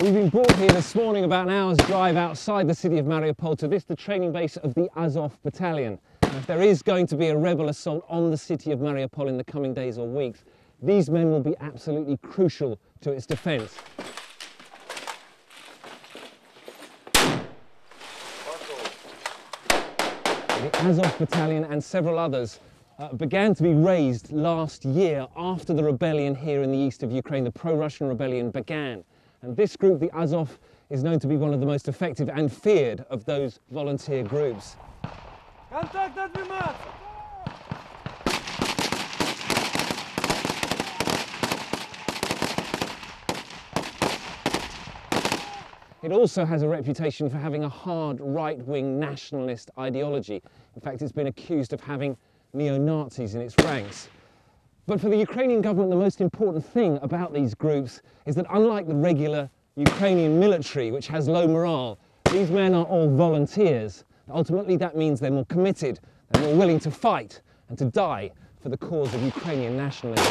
We've been brought here this morning about an hour's drive outside the city of Mariupol to this, the training base of the Azov Battalion. Now, if there is going to be a rebel assault on the city of Mariupol in the coming days or weeks, these men will be absolutely crucial to its defence. The Azov Battalion and several others uh, began to be raised last year after the rebellion here in the east of Ukraine, the pro-Russian rebellion began. And this group, the Azov, is known to be one of the most effective and feared of those volunteer groups. Контакт на 12! It also has a reputation for having a hard right-wing nationalist ideology. In fact, it's been accused of having neo-Nazis in its ranks. But for the Ukrainian government, the most important thing about these groups is that unlike the regular Ukrainian military, which has low morale, these men are all volunteers. Ultimately, that means they're more committed, they're more willing to fight and to die for the cause of Ukrainian nationalism.